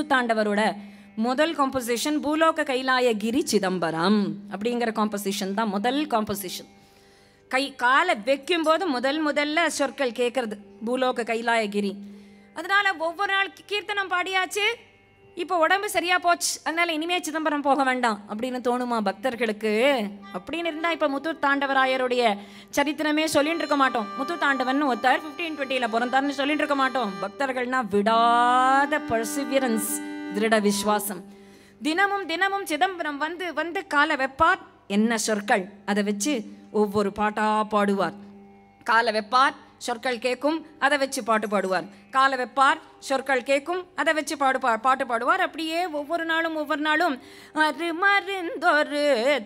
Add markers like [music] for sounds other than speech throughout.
முத்துத்தாண்டவரோட முதல் காம்போசிஷன் பூலோக கைலாயகிரி சிதம்பரம் அப்படிங்கிற காம்போசிஷன் தான் முதல் காம்போசிஷன் கை காலை வைக்கும்போது முதல் முதல்ல சொற்கள் கேட்கறது பூலோக கைலாயகிரி அதனால ஒவ்வொரு நாள் கீர்த்தனம் பாடியாச்சு. இப்போ உடம்பு சரியா போச்சு அதனால இனிமே சிதம்பரம் போக வேண்டாம் அப்படின்னு தோணுமா பக்தர்களுக்கு? அப்படின்னு இருந்தா இப்போ முத்து தாண்டவராயருடைய சரித்திரமே சொல்லிட்டு இருக்க மாட்டோம். முத்து தாண்டவன் ஒருத்தர் ஃபிஃப்டீன் டுவெண்ட்டியில் பிறந்தார்னு சொல்லிட்டு இருக்க மாட்டோம். பக்தர்கள்னா விடாத பர்சிவியரன்ஸ் திருட விஸ்வாசம் தினமும் தினமும் சிதம்பரம் வந்து வந்து காலை வெப்பார். என்ன சொற்கள்? அதை வச்சு ஒவ்வொரு பாட்டா பாடுவார். காலை வெப்பார் சொற்கள் கேட்கும் அதை வச்சு பாட்டு பாடுவார். காலை வைப்பார் சொற்கள் கேட்கும் அதை வச்சு பாடுப்பார் பாட்டு பாடுவார். அப்படியே ஒவ்வொரு நாளும் ஒவ்வொரு நாளும் அரு மருந்தொரு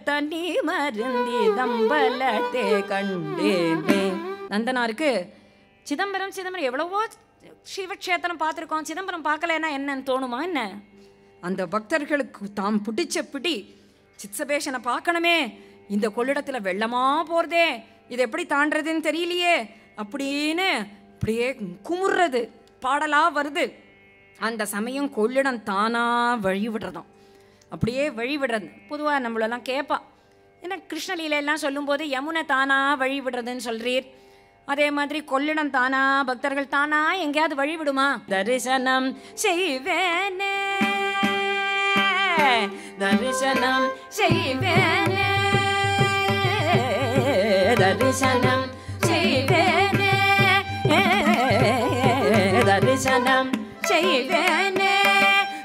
தனி மருந்தி தம்பலத்தே கண்டேனே. நந்தனாருக்கு சிதம்பரம் சிதம்பரம் எவ்வளவோ சிவக்ஷேத்திரம் பார்த்துருக்கோம். சிதம்பரம் பார்க்கலன்னா என்னன்னு தோணுமா என்ன? அந்த பக்தர்களுக்கு தாம் பிடிச்ச பிடி சித்சபேஷனை பார்க்கணுமே. இந்த கொள்ளிடத்தில் வெள்ளமா போகிறதே இது எப்படி தாண்டதுன்னு தெரியலையே. அப்படின்னு அப்படியே குமுறுறது பாடலாக வருது. அந்த சமயம் கொள்ளிடம் தானா வழி விடுறதும். அப்படியே வழி விடுறது. பொதுவாக நம்மளெல்லாம் கேட்பா ஏன்னா கிருஷ்ணலீலையெல்லாம் சொல்லும்போது யமுனை தானா வழி விடுறதுன்னு சொல்கிறீர் அதே மாதிரி கொள்ளிடம் தானா பக்தர்கள் தானா எங்கேயாவது வழி விடுமா? தரிசனம் செய்வேனே. தரிசனம் செய்வேனே. தரிசனம் செய்வேன். தரிசனம் செய்வேனே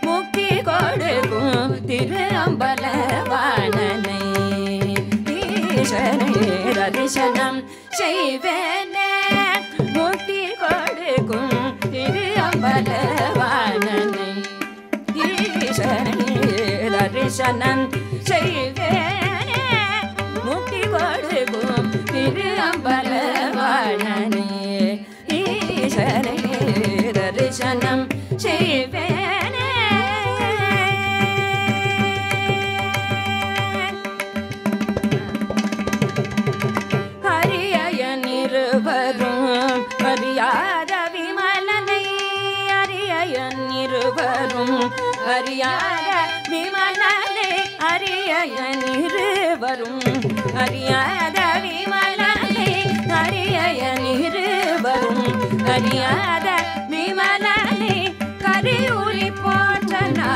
முக்தி கொடுக்கும் திரு அம்பலவாணனை ஈசனை தரிசனம் செய்வேனே முக்தி கொடுக்கும் திரு அம்பலவாணனை ஈசனை தரிசனம் செய்வேனே முக்தி கொடுக்கும் திரு அம்பலவாணனே தரிசனம் செய்வேனே. ஹரியன் இருவரும் அறியாத விமலனை அரியன் இருவரும் அறியாத விமலனை அரியன் இருவரும் அறியாத விமலனை அரியன் இருவரும் அறியாத पाठना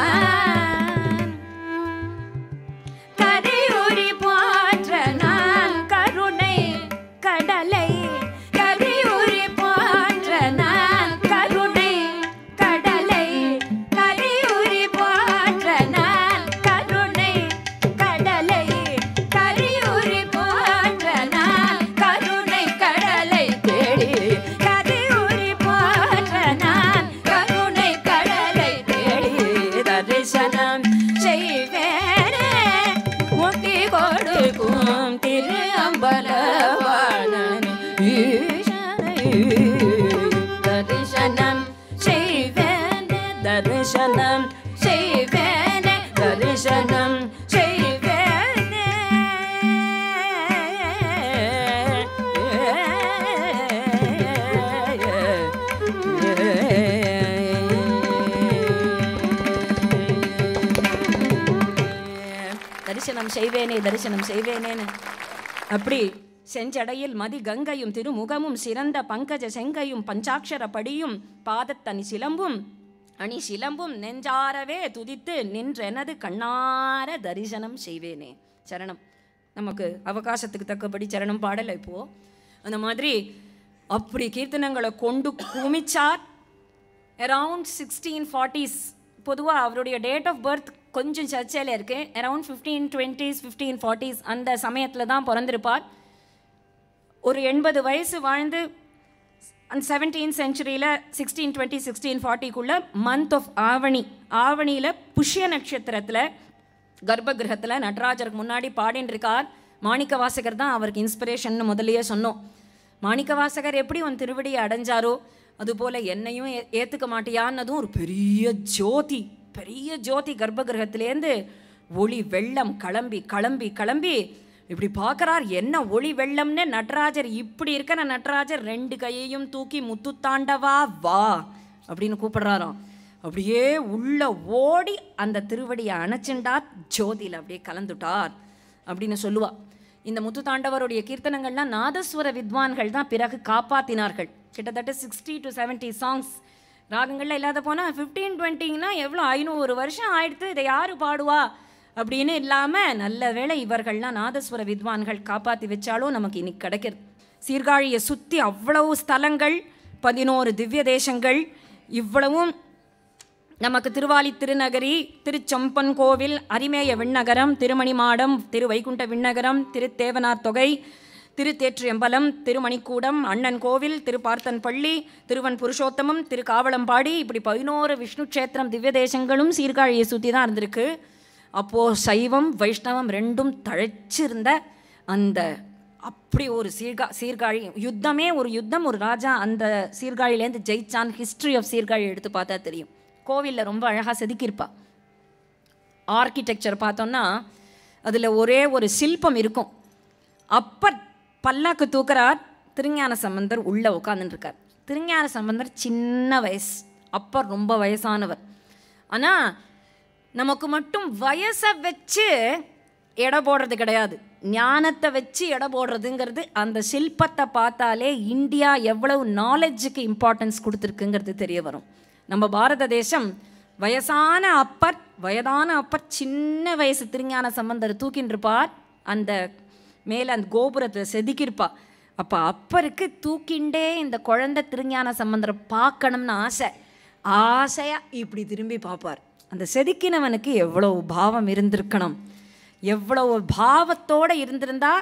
தரிசனம் செய்வேனேன்னு அப்படி செஞ்சடையில் மதி கங்கையும் திருமுகமும் சிறந்த பங்கஜ செங்கையும் பஞ்சாட்சர படியும் பாதத்தனி சிலம்பும் அணி சிலம்பும் நெஞ்சாரவே துதித்து நின்றெனது கண்ணார தரிசனம் செய்வேனே. சரணம். நமக்கு அவகாசத்துக்கு தக்கபடி சரணம் பாடலை இப்போ. அந்த மாதிரி அப்படி கீர்த்தனங்களை கொண்டு குமிச்சார். அரவுண்ட் சிக்ஸ்டீன் ஃபார்ட்டிஸ் பொதுவாக அவருடைய டேட் ஆஃப் பர்த் கொஞ்சம் சர்ச்சையில் இருக்கு. Around fifteen twenties fifteen forties அந்த சமயத்தில் தான் பிறந்திருப்பார். ஒரு எண்பது வயசு வாழ்ந்து அந்த செவன்டீன் செஞ்சுரியில் சிக்ஸ்டீன் டுவெண்ட்டி சிக்ஸ்டீன் ஃபார்ட்டிக்குள்ளே மந்த் ஆஃப் ஆவணி ஆவணியில் புஷ்ய நட்சத்திரத்தில் கர்ப்பகிரகத்தில் நடராஜருக்கு முன்னாடி பாடின்னு இருக்கார் மாணிக்க வாசகர் தான் அவருக்கு இன்ஸ்பிரேஷன் முதலையே சொன்னோம். மாணிக்க வாசகர் எப்படி உன் திருவடியை அடைஞ்சாரோ அதுபோல் என்னையும் ஏ ஏற்றுக்க மாட்டியான்னதும் ஒரு பெரிய ஜோதி. பெரிய ஜோதி கர்ப்பகிரகத்திலேருந்து ஒளி வெள்ளம் கிளம்பி கிளம்பி கிளம்பி இப்படி பார்க்குறார் என்ன ஒளி வெள்ளம்னு நடராஜர்? இப்படி இருக்கிற நடராஜர் ரெண்டு கையையும் தூக்கி முத்துத்தாண்டவா வா? அப்படின்னு கூப்பிடுறாராம். அப்படியே உள்ள ஓடி அந்த திருவடியை அணைச்சுண்டார் ஜோதியில். அப்படியே கலந்துட்டார் அப்படின்னு சொல்லுவா. இந்த முத்துத்தாண்டவருடைய கீர்த்தனங்கள்லாம் நாதஸ்வர வித்வான்கள் தான் பிறகு காப்பாத்தினார்கள். கிட்டத்தட்ட சிக்ஸ்டி டு 70 சாங்ஸ் ராகங்கள்ல இல்லாத போனால் ஃபிஃப்டீன் டுவெண்ட்டிங்கன்னா எவ்வளோ ஐநூறு வருஷம் ஆயிடுத்து இதை யார் பாடுவா? அப்படின்னு இல்லாமல் நல்ல வேளை இவர்கள்லாம் நாதஸ்வர வித்வான்கள் காப்பாற்றி வச்சாலும் நமக்கு இன்னைக்கு கிடைக்கிறது. சீர்காழியை சுற்றி அவ்வளவு ஸ்தலங்கள் பதினோரு திவ்ய தேசங்கள் இவ்வளவும் நமக்கு திருவாலி திருநகரி திருச்சம்பன் கோவில் அரிமேய விண்ணகரம் திருமணி மாடம் திரு வைகுண்ட விண்ணகரம் திருத்தேவனார் தொகை திருத்தேற்றியம்பலம் திருமணிக்கூடம் அண்ணன் கோவில் திருப்பார்த்தன் பள்ளி திருவன் புருஷோத்தமம் திரு காவலம்பாடி இப்படி பதினோரு விஷ்ணு க்ஷேத்திரம் திவ்ய தேசங்களும் சீர்காழியை சுற்றி தான் இருந்திருக்கு. அப்போது சைவம் வைஷ்ணவம் ரெண்டும் தழைச்சிருந்த அந்த அப்படி ஒரு சீர்கா சீர்காழி யுத்தமே ஒரு யுத்தம் ஒரு ராஜா அந்த சீர்காழியிலேருந்து ஜெயிச்சான். ஹிஸ்ட்ரி ஆஃப் சீர்காழி எடுத்து பார்த்தா தெரியும். கோவிலில் ரொம்ப அழகாக செதுக்கியிருப்பா. ஆர்கிடெக்சர் பார்த்தோன்னா அதில் ஒரே ஒரு சில்பம் இருக்கும். அப்பர் பல்லாக்கு தூக்குறார் திருஞான சம்பந்தர் உள்ளே உட்காந்துருக்கார் திருஞான சம்பந்தர் சின்ன வயசு. அப்பர் ரொம்ப வயசானவர். ஆனால் நமக்கு மட்டும் வயசை வச்சு எடை போடுறது கிடையாது. ஞானத்தை வச்சு எடை போடுறதுங்கிறது அந்த சில்பத்தை பார்த்தாலே இந்தியா எவ்வளவு நாலேஜுக்கு இம்பார்ட்டன்ஸ் கொடுத்துருக்குங்கிறது தெரிய வரும். நம்ம பாரத தேசம் வயசான அப்பர் வயதான அப்பர் சின்ன வயசு திருஞான சம்பந்தர் தூக்கின்னு இருப்பார் அந்த மேலே அந்த கோபுரத்தை செதுக்கியிருப்பா. அப்போ அப்பருக்கு தூக்கிண்டே இந்த குழந்தை திருஞான சம்பந்தரை பார்க்கணும்னு ஆசை. ஆசையாக இப்படி திரும்பி பார்ப்பார். அந்த செதுக்கினவனுக்கு எவ்வளவு பாவம் இருந்திருக்கணும். எவ்வளவு பாவத்தோடு இருந்திருந்தா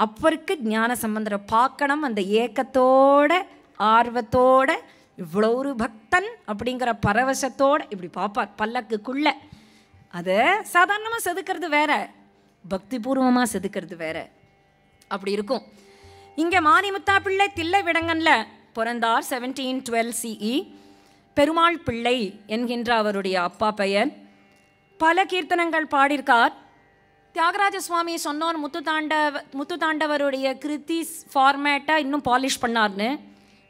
அப்பருக்கு ஞான சம்பந்தரை பார்க்கணும். அந்த ஏக்கத்தோட ஆர்வத்தோட இவ்வளோ ஒரு பக்தன் அப்படிங்கிற பரவசத்தோடு இப்படி பார்ப்பார் பல்லக்குக்குள்ளே. அதை சாதாரணமாக செதுக்கிறது வேற. பக்திபூர்வமாக செதுக்கிறது வேற. அப்படி இருக்கும். இங்கே மாரிமுத்தா பிள்ளை தில்லை விடங்கனில் பிறந்தார் செவன்டீன் டுவெல் சிஇ பெருமாள் பிள்ளை என்கின்ற அவருடைய அப்பா பெயர். பல கீர்த்தனங்கள் பாடியிருக்கார். தியாகராஜ சுவாமி சொன்னோர் முத்துத்தாண்டவ முத்துத்தாண்டவருடைய கிருத்தி ஃபார்மேட்டை இன்னும் பாலிஷ் பண்ணார்னு.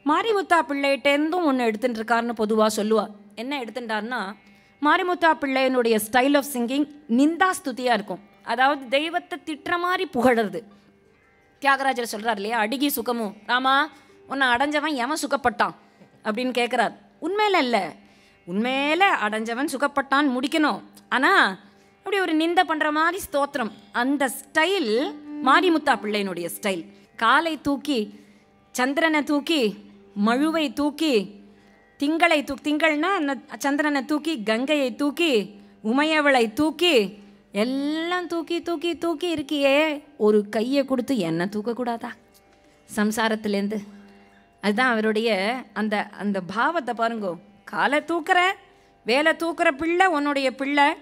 மாரிமுத்தா பிள்ளைகிட்டேருந்தும் ஒன்று எடுத்துட்டுருக்காருன்னு பொதுவாக சொல்லுவார் என்ன எடுத்துட்டார்னா மாரிமுத்தா பிள்ளையனுடைய ஸ்டைல் ஆஃப் சிங்கிங் நிந்தா ஸ்துதியாக இருக்கும். அதாவது தெய்வத்தை திட்டுற மாதிரி புகழறது. தியாகராஜர் சொல்கிறார் இல்லையா அடிகி சுகமும் ராமா உன்னை அடைஞ்சவன் எவன் சுகப்பட்டான்? அப்படின்னு கேட்குறார் உண்மையில இல்லை. உண்மையில அடைஞ்சவன் சுகப்பட்டான் முடிக்கணும். ஆனால் அப்படி ஒரு நிந்த பண்ணுற மாதிரி ஸ்தோத்திரம். அந்த ஸ்டைல் மாரிமுத்தா பிள்ளையினுடைய ஸ்டைல் காலை தூக்கி சந்திரனை தூக்கி மழுவை தூக்கி திங்களை தூ திங்கள்னா அந்த சந்திரனை தூக்கி கங்கையை தூக்கி உமையவளை தூக்கி எல்லாம் தூக்கி தூக்கி தூக்கி இருக்கியே. ஒரு கையை கொடுத்து என்ன தூக்கக்கூடாதா? சம்சாரத்துலேருந்து அதுதான் அவருடைய அந்த அந்த பாவத்தை பாருங்கோ. காலை தூக்குற வேலை தூக்குற பிள்ளை உன்னுடைய பிள்ளை.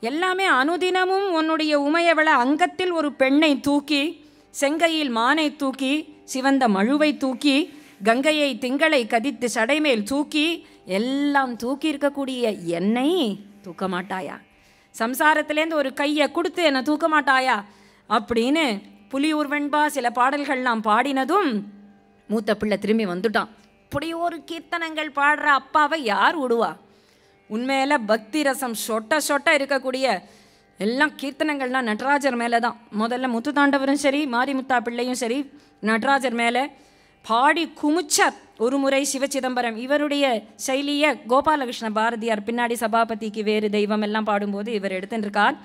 எல்லாமே அனுதினமும் உன்னுடைய உமையவளை அங்கத்தில் ஒரு பெண்ணை தூக்கி செங்கையில் மானை தூக்கி சிவந்த மழுவை தூக்கி கங்கையை திங்களை கதித்து சடைமேல் தூக்கி எல்லாம் தூக்கி இருக்கக்கூடிய என்னை தூக்க மாட்டாயா சம்சாரத்திலேருந்து ஒரு கையை கொடுத்து என்னை தூக்க மாட்டாயா? அப்படின்னு புலியூர் வெண்பா சில பாடல்கள்லாம் பாடினதும் மூத்த பிள்ளை திரும்பி வந்துட்டான். இப்படி ஒரு கீர்த்தனங்கள் பாடுற அப்பாவை யார் விடுவா உண்மையில் பக்தி ரசம் சொட்ட சொட்ட இருக்கக்கூடிய எல்லாம் கீர்த்தனங்கள்லாம் நடராஜர் மேலே தான் முதல்ல முத்துத்தாண்டவரும் சரி மாரிமுத்தா பிள்ளையும் சரி நடராஜர் மேலே பாடி குமிச்சார் ஒரு முறை சிவச்சிதம்பரம் இவருடைய சைலியை கோபாலகிருஷ்ண பாரதியார் பின்னாடி சபாபதிக்கு வேறு தெய்வம் எல்லாம் பாடும்போது இவர் எடுத்துருக்கார்.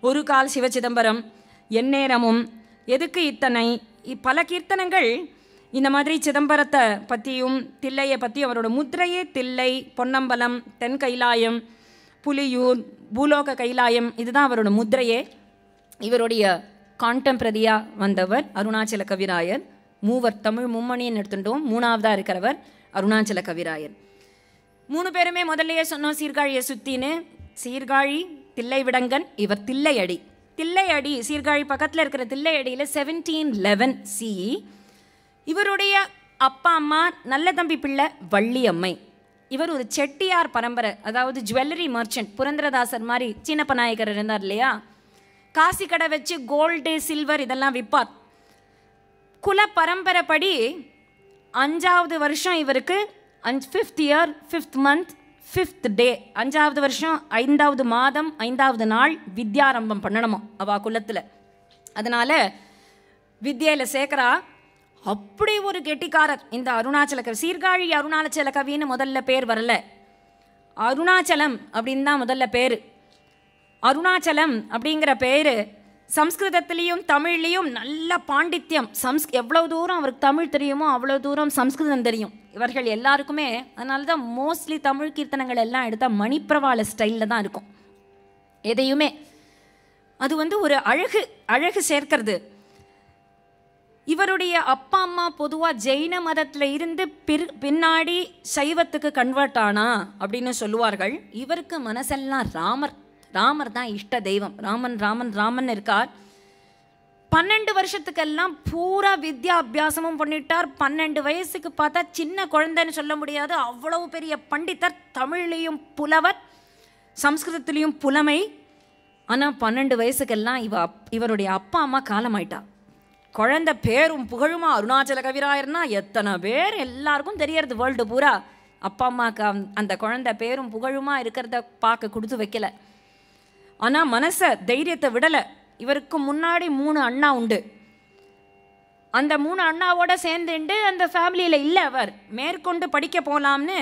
ஒரு கால் சிவச்சிதம்பரம் எந்நேரமும் எதுக்கு இத்தனை? இ- பல கீர்த்தனங்கள் இந்த மாதிரி சிதம்பரத்தை பற்றியும் தில்லையை பற்றி அவரோட முத்திரையே தில்லை பொன்னம்பலம் தென் கைலாயம் புலியூர் பூலோக கைலாயம் இதுதான் அவரோட முத்திரையே. இவருடைய கான்டெம்பரரியாக வந்தவர் அருணாச்சல கவிராயர். மூவர் தமிழ் மும்மணின்னு எடுத்துட்டோம் மூணாவதாக இருக்கிறவர் அருணாச்சல கவிராயர். மூணு பேருமே முதல்லையே சொன்னோம் சீர்காழியை சுத்தின்னு. சீர்காழி தில்லைவிடங்கன் இவர் தில்லையடி. தில்லையடி சீர்காழி பக்கத்தில் இருக்கிற தில்லையடியில் செவன்டீன் லெவன் சிஇ இவருடைய அப்பா அம்மா நல்ல தம்பி பிள்ளை வள்ளியம்மை. இவர் ஒரு செட்டியார் பரம்பரை அதாவது ஜுவல்லரி மர்ச்சன்ட் புரந்தரதாசர் மாதிரி சீனப்ப நாயகர் இருந்தார் இல்லையா? காசி கடை வச்சு கோல்டு சில்வர் இதெல்லாம் விற்பார் குல பரம்பரைப்படி அஞ்சாவது வருஷம் இவருக்கு அஞ்சு fifth year fifth month fifth day அஞ்சாவது வருஷம் ஐந்தாவது மாதம் ஐந்தாவது நாள் வித்யாரம்பம் பண்ணணுமா அவா குலத்தில். அதனால் வித்யையில் சேர்க்குறா. அப்படி ஒரு கெட்டிக்காரர். இந்த அருணாச்சல கவி சீர்காழி அருணாச்சல கவின்னு முதல்ல பேர் வரல. அருணாச்சலம் அப்படின்னு தான் முதல்ல பேர். அருணாச்சலம் அப்படிங்கிற பேர் சம்ஸ்கிருதத்திலையும் தமிழ்லேயும் நல்ல பாண்டித்யம். சம்ஸ் எவ்வளோ தூரம் அவருக்கு தமிழ் தெரியுமோ அவ்வளோ தூரம் சம்ஸ்கிருதம் தெரியும். இவர்கள் எல்லாருக்குமே அதனால தான் மோஸ்ட்லி தமிழ் கீர்த்தனங்கள் எல்லாம் எடுத்தால் மணிப்பிரவாள ஸ்டைலில் தான் இருக்கும். எதையுமே. அது வந்து ஒரு அழகு அழகு சேர்க்கிறது. இவருடைய அப்பா அம்மா பொதுவாக ஜெயின மதத்தில் இருந்து பிற் பின்னாடி சைவத்துக்கு கன்வெர்ட் ஆனா அப்படின்னு சொல்லுவார்கள். இவருக்கு மனசெல்லாம் ராமர் ராமர் தான் இஷ்ட தெய்வம். ராமன் ராமன் ராமன் இருக்கார். பன்னெண்டு வருஷத்துக்கெல்லாம் பூரா வித்யா அபியாசமும் பண்ணிட்டார். பன்னெண்டு வயசுக்கு பார்த்தா சின்ன குழந்தைன்னு சொல்ல முடியாது. அவ்வளவு பெரிய பண்டிதர் தமிழ்லேயும் புலவர் சம்ஸ்கிருதத்துலேயும் புலமை. ஆனால் பன்னெண்டு வயசுக்கெல்லாம் இவ அப் இவருடைய அப்பா அம்மா காலமாயிட்டா. குழந்தை பேரும் புகழுமா? அருணாச்சல கவிராயர்னா எத்தனை பேர்? எல்லாருக்கும் தெரியறது வேர்ல்டு பூரா. அப்பா அம்மாவுக்கு அந்த- அந்த குழந்தை பேரும் புகழுமா? இருக்கிறத பார்க்க கொடுத்து வைக்கல. ஆனால் மனசை தைரியத்தை விடலை. இவருக்கு முன்னாடி மூணு அண்ணா உண்டு. அந்த மூணு அண்ணாவோட சேர்ந்துண்டு அந்த ஃபேமிலியில் இல்லை அவர். மேற்கொண்டு படிக்க போகலாம்னு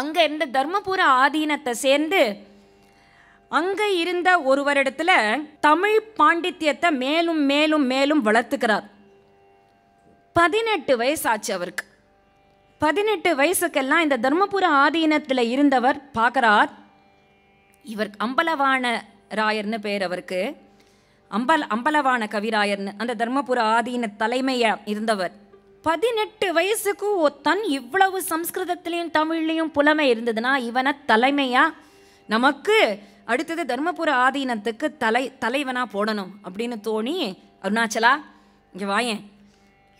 அங்கே இருந்த தர்மபுர ஆதீனத்தை சேர்ந்து அங்கே இருந்த ஒருவரிடத்துல தமிழ் பாண்டித்யத்தை மேலும் மேலும் மேலும் வளர்த்துக்கிறார். பதினெட்டு வயசு ஆச்சு அவருக்கு. பதினெட்டு வயசுக்கெல்லாம் இந்த தர்மபுர ஆதீனத்தில் இருந்தவர் பார்க்குறார். இவர் அம்பலவான ராயர்னு பேர் அவருக்கு. அம்பல அம்பலவாண கவிராயர்னு அந்த தர்மபுர ஆதீன தலைமையாக இருந்தவர். பதினெட்டு வயசுக்கு ஒத்தன் இவ்வளவு சம்ஸ்கிருதத்திலையும் தமிழ்லையும் புலமை இருந்ததுன்னா இவனை தலைமையாக நமக்கு அடுத்தது தர்மபுர ஆதீனத்துக்கு தலை தலைவனாக போடணும் அப்படின்னு தோணி அருணாச்சலா இங்கே வாயேன்.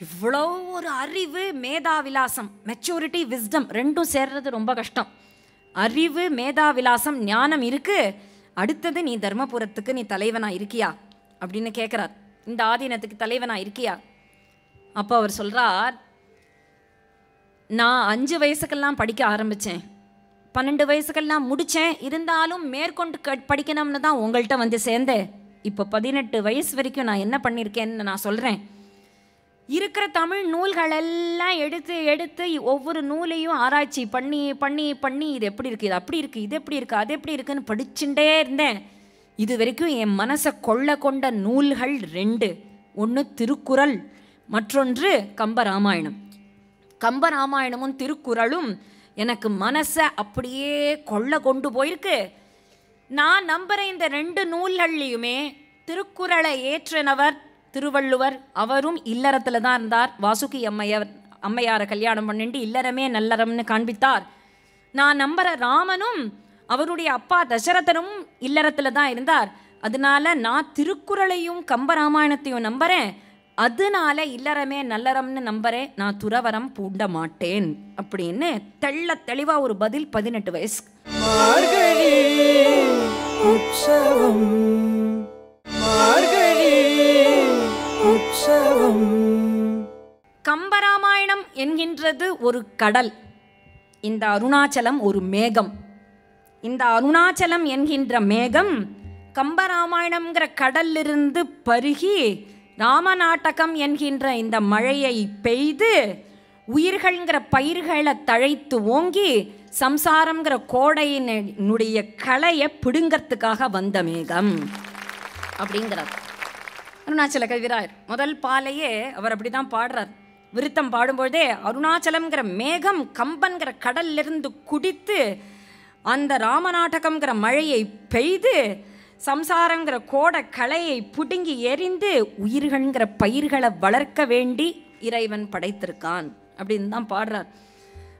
இவ்வளோ ஒரு அறிவு மேதாவிலாசம் மெச்சூரிட்டி விஸ்டம் ரெண்டும் சேர்றது ரொம்ப கஷ்டம். அறிவு மேதாவிலாசம் ஞானம் இருக்கு. அடுத்தது நீ தர்மபுரத்துக்கு நீ தலைவனா இருக்கியா? அப்படின்னு கேட்குறார் இந்த ஆதீனத்துக்கு தலைவனா இருக்கியா? அப்போ அவர் சொல்கிறார் நான் அஞ்சு வயசுக்கெல்லாம் படிக்க ஆரம்பித்தேன் பன்னெண்டு வயசுக்கெல்லாம் முடித்தேன் இருந்தாலும் மேற்கொண்டு க படிக்கணும்னு தான் உங்கள்கிட்ட வந்து சேர்ந்தேன். இப்போ பதினெட்டு வயசு வரைக்கும் நான் என்ன பண்ணியிருக்கேன்னு நான் சொல்கிறேன் இருக்கிற தமிழ் நூல்களெல்லாம் எடுத்து எடுத்து ஒவ்வொரு நூலையும் ஆராய்ச்சி பண்ணி பண்ணி பண்ணி இது எப்படி இருக்குது இது அப்படி இருக்குது இது எப்படி இருக்குது அது எப்படி இருக்குன்னு படிச்சுட்டே இருந்தேன். இது வரைக்கும் என் மனசை கொள்ள கொண்ட நூல்கள் ரெண்டு. ஒன்று திருக்குறள் மற்றொன்று கம்பராமாயணம். கம்பராமாயணமும் திருக்குறளும் எனக்கு மனசை அப்படியே கொள்ள கொண்டு போயிருக்கு. நான் நம்புகிற இந்த ரெண்டு நூல்கள்லையுமே திருக்குறளை ஏற்றினவர் திருவள்ளுவர் அவரும் இல்லறத்தில் தான் இருந்தார். வாசுகி அம்மையார் அம்மையாரை கல்யாணம் பண்ணிட்டு இல்லறமே நல்லறம்னு காண்பித்தார். நான் நம்புகிற ராமனும் அவருடைய அப்பா தசரதனும் இல்லறத்தில் தான் இருந்தார். அதனால நான் திருக்குறளையும் கம்பராமாயணத்தையும் நம்புகிறேன் அதனால இல்லறமே நல்லறம்னு நம்புகிறேன் நான் துறவரம் பூண்ட மாட்டேன். அப்படின்னு தெள்ள தெளிவாக ஒரு பதில் பதினெட்டு வயசு. உற்சவம். மார்கழி உற்சவம். கம்பராமாயணம் என்கின்றது ஒரு கடல். இந்த அருணாச்சலம் ஒரு மேகம். இந்த அருணாச்சலம் என்கின்ற மேகம் கம்பராமாயணம்ங்கிற கடல்லிருந்து பருகி ராமநாட்டகம் என்கின்ற இந்த மழையை பெய்து உயிர்கள்ங்கிற பயிர்களை தழைத்து ஓங்கி சம்சாரம்ங்கிற கோடையினுடைய களையை பிடுங்கிறதுக்காக வந்த மேகம். அப்படிங்கிறது அருணாச்சல கவிராயர் முதல் பாலையே அவர் அப்படி தான் பாடுறார். விருத்தம் பாடும்பொழுதே அருணாச்சலம்ங்கிற மேகம் கம்பன்கிற கடல்லிருந்து குடித்து அந்த ராமநாடகம்ங்கிற மழையை பெய்து சம்சாரங்கிற கோட கலையை புடுங்கி எரிந்து உயிர்கள்ங்கிற பயிர்களை வளர்க்க வேண்டி இறைவன் படைத்திருக்கான் அப்படின்னு தான் பாடுறார்.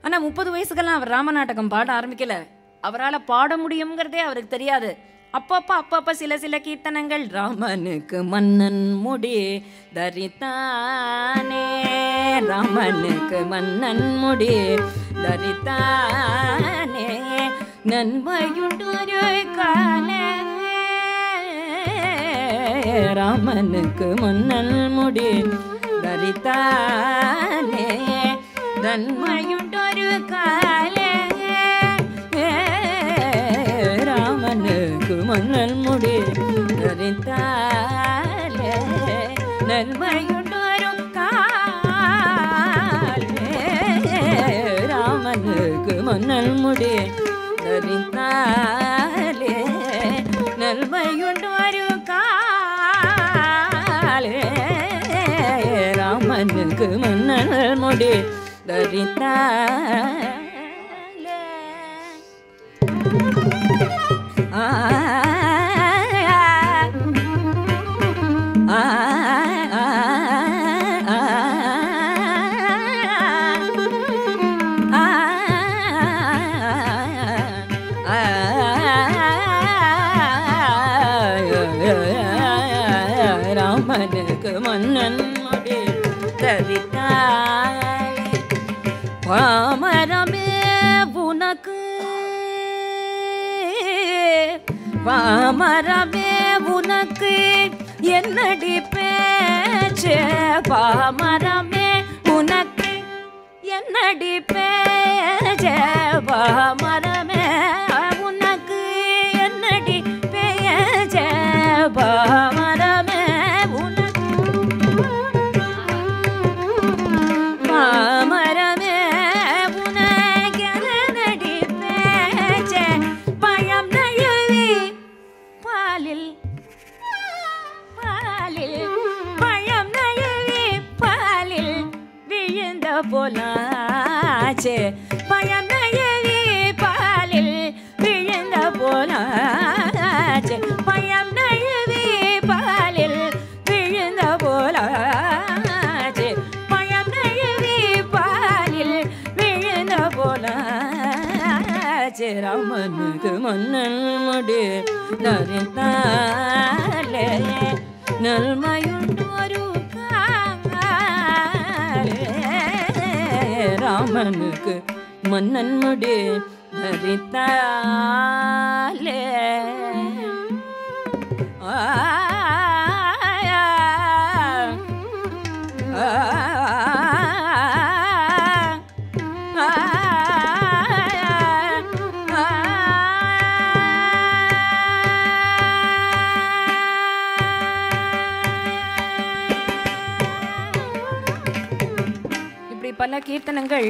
ஆனால் முப்பது வயசுக்கெல்லாம் அவர் ராமநாடகம் பாட ஆரம்பிக்கலை. அவரால் பாட முடியுங்கிறதே அவருக்கு தெரியாது. அப்பப்போ அப்பப்போ சில சில கீர்த்தனங்கள் ராமனுக்கு மன்னன் முடி தரித்தானே ராமனுக்கு மன்னன் முடி தரித்தானே நன்மையுண்டொரு காலே ராமனுக்கு மன்னல் முடி தரித்தானே நன்மையுண்டொரு காலே ராமனுக்கு மன்னல் முடி தரித்தாலே நன்மையுண்டொரு காலே ராமனுக்கு மன்னல் முடி தரித்தாலே நன்மையுண்டு ஒரு காலே ராமனுக்கு மன்னல் முடி தரித்தாலே ஆ [laughs] பாமரமே உனக்கு என்னடி பேச்சே? பாமரமே உனக்கு என்னடி பேச்சே? பாமர தன்முடி தரித்தாலே நரித்தாலே பல கீர்த்தனங்கள்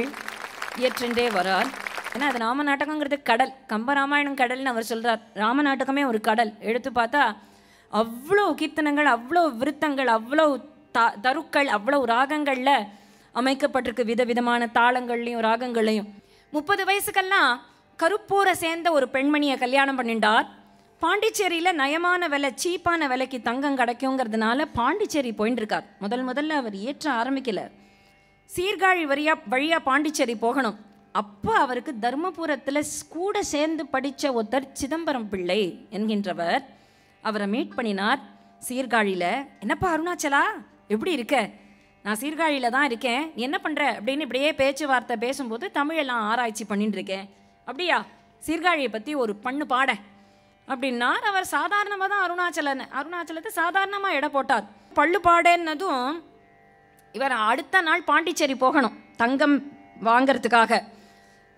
இயற்றின்றே வரார். ஏன்னா அது ராமநாட்டகங்கிறது கடல். கம்பராமாயணம் கடல்னு அவர் சொல்கிறார் ராம நாட்டகமே ஒரு கடல். எடுத்து பார்த்தா அவ்வளோ கீர்த்தனங்கள் அவ்வளோ விருத்தங்கள் அவ்வளோ த தருக்கள் அவ்வளோ ராகங்களில் அமைக்கப்பட்டிருக்கு விதவிதமான தாளங்கள்லையும் ராகங்கள்லையும். முப்பது வயசுக்கெல்லாம் கருப்பூரை சேர்ந்த ஒரு பெண்மணியை கல்யாணம் பண்ணிண்டார். பாண்டிச்சேரியில் நயமான விலை சீப்பான விலைக்கு தங்கம் கிடைக்குங்கிறதுனால பாண்டிச்சேரி போயின்னு இருக்கார். முதல் முதல்ல அவர் ஏற்ற ஆரம்பிக்கலை. சீர்காழி வழியா வழியா பாண்டிச்சேரி போகணும். அப்போ அவருக்கு தர்மபுரத்தில் கூட சேர்ந்து படித்த ஒருத்தர் சிதம்பரம் பிள்ளை என்கின்றவர். அவரை மீட் பண்ணினார் சீர்காழியில். என்னப்பா அருணாச்சலா எப்படி இருக்க? நான் சீர்காழியில் தான் இருக்கேன். நீ என்ன பண்ணுற அப்படின்னு இப்படியே பேச்சுவார்த்தை பேசும்போது தமிழெல்லாம் ஆராய்ச்சி பண்ணிட்டு இருக்கேன் அப்படியா? சீர்காழியை பற்றி ஒரு பண்ணு பாட. அப்படின்னார். அவர் சாதாரணமாக தான் அருணாச்சலன். அருணாச்சலத்தை சாதாரணமாக எடை போட்டார். பள்ளு பாடேன்னதும் இவர் அடுத்த நாள் பாண்டிச்சேரி போகணும் தங்கம் வாங்கறதுக்காக.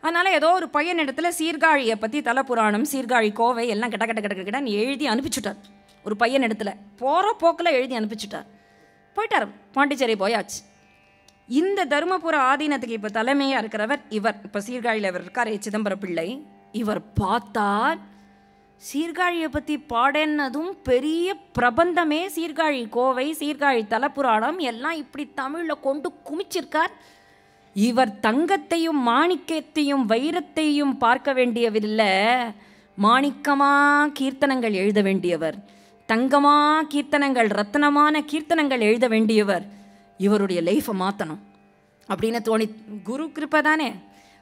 அதனால் ஏதோ ஒரு பையன் இடத்துல சீர்காழியை பற்றி தலைப்புராணம் சீர்காழி கோவை எல்லாம் கிட்ட கிட்ட கிட்ட கிட்டன்னு எழுதி அனுப்பிச்சுட்டார். ஒரு பையன் இடத்துல. போகிற போக்கில் எழுதி அனுப்பிச்சுட்டார். போயிட்டார். பாண்டிச்சேரி போயாச்சு. இந்த தருமபுர ஆதீனத்துக்கு இப்போ தலைமையாக இருக்கிறவர் இவர். இப்போ சீர்காழியில் இவர் இருக்கார் சிதம்பரம் பிள்ளை. இவர் பார்த்தார் சீர்காழியை பற்றி பாடேன்னதும் பெரிய பிரபந்தமே சீர்காழி கோவை சீர்காழி தலப்புராணம் எல்லாம் இப்படி தமிழில் கொண்டு குமிச்சிருக்கார். இவர் தங்கத்தையும் மாணிக்கத்தையும் வைரத்தையும் பார்க்க வேண்டியவரில்லை மாணிக்கமாக கீர்த்தனங்கள் எழுத வேண்டியவர். தங்கமா கீர்த்தனங்கள் ரத்தனமான கீர்த்தனங்கள் எழுத வேண்டியவர். இவருடைய லைஃப்பை மாற்றணும் அப்படின்னு தோணி குரு கிருப்பை தானே?